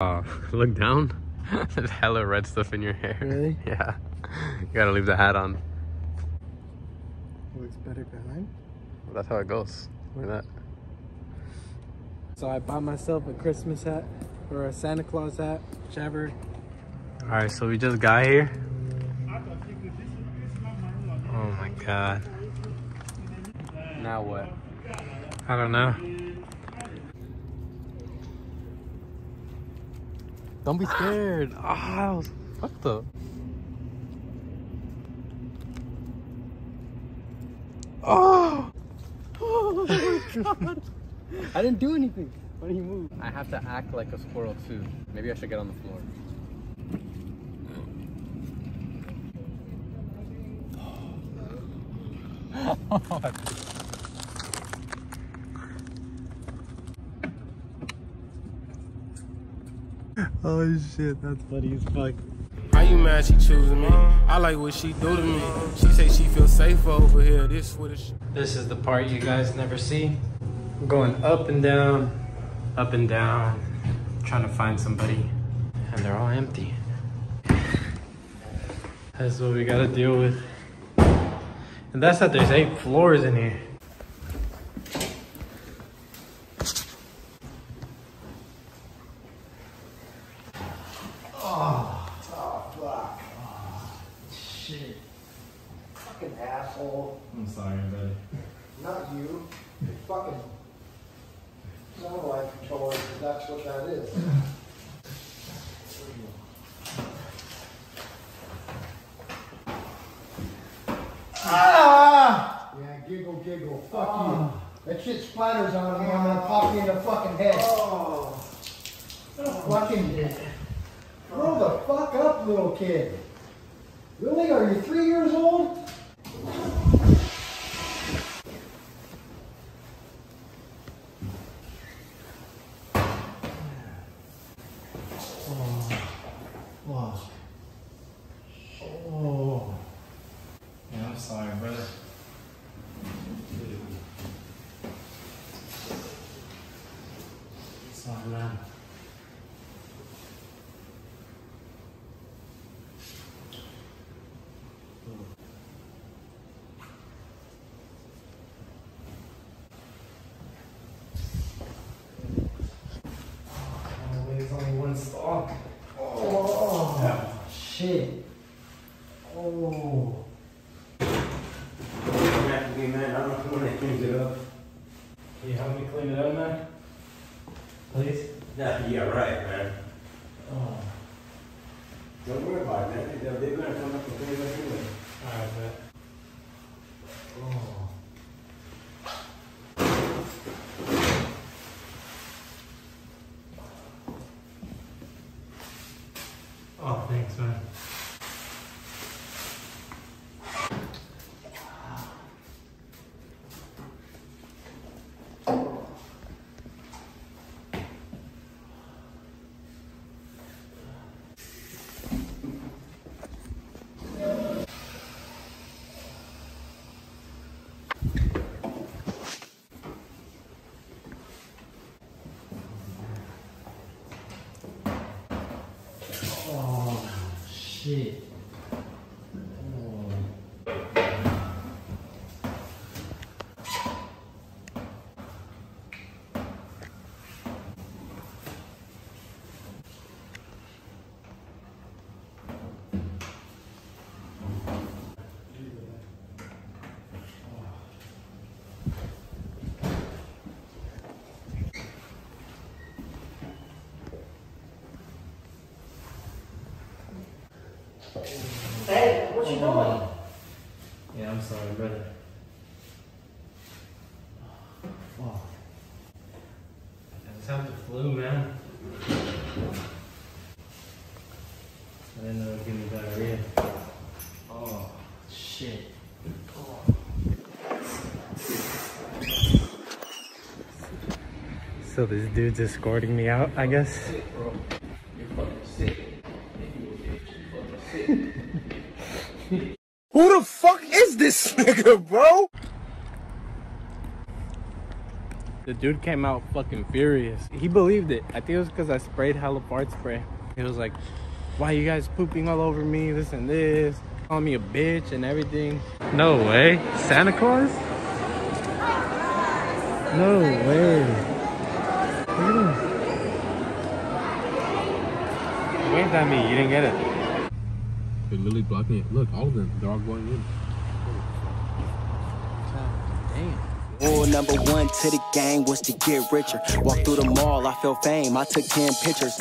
Uh, look down. There's hella red stuff in your hair. Really? Yeah. You gotta leave the hat on. Looks better behind. That's how it goes. Look at that. So I bought myself a Christmas hat or a Santa Claus hat, whichever. All right, so we just got here. Oh my god. Now what? I don't know. Don't be scared. Ah, oh, fucked up. Oh! oh god I didn't do anything. Why do you move? I have to act like a squirrel too. Maybe I should get on the floor. Oh shit, that's funny as fuck. How you mad she choosing me? I like what she do to me. She say she feel safe over here. This what it. This is the part you guys never see. I'm going up and down, up and down, trying to find somebody, and they're all empty. That's what we gotta deal with. And that's that there's eight floors in here. Shit. Fucking asshole. I'm sorry, buddy. Not you. You fucking satellite controller, 'cause that's what that is. Ah! Yeah, giggle, giggle. Fuck you. That shit splatters on me. I'm gonna pop you in the fucking head. Oh. Fucking. Grow the fuck up, little kid. Really? Are you three years old? Fuck. Oh. Yeah, I'm sorry, brother. Sorry, man. Oh, there's only one stall. Oh. Shit. Oh. man. I don't know if you want to clean it up. Can you help me clean it up, man? Please? Yeah, yeah, right, man. Oh, Don't worry about it, man. They're, gonna come up and clean it up anyway. alright, man. Oh. Oh, thanks, man. Oh. Shit. Hey, what you doing? Yeah, I'm sorry, brother. Oh. I just have the flu, man. I didn't know it would give me diarrhea. Oh, shit. So this dude's escorting me out, I guess. Who the fuck is this nigga, bro? The dude came out fucking furious. He believed it. I think it was because I sprayed hella fart spray. He was like, why you guys pooping all over me, this and this, calling me a bitch and everything. No way. Santa Claus? No way. Look at this. Waved at me. You didn't get it. They're literally blocking it. Look, all of them. They're all going in. Damn. Rule number one to the game was to get richer. Walk through the mall, I felt fame. I took 10 pictures.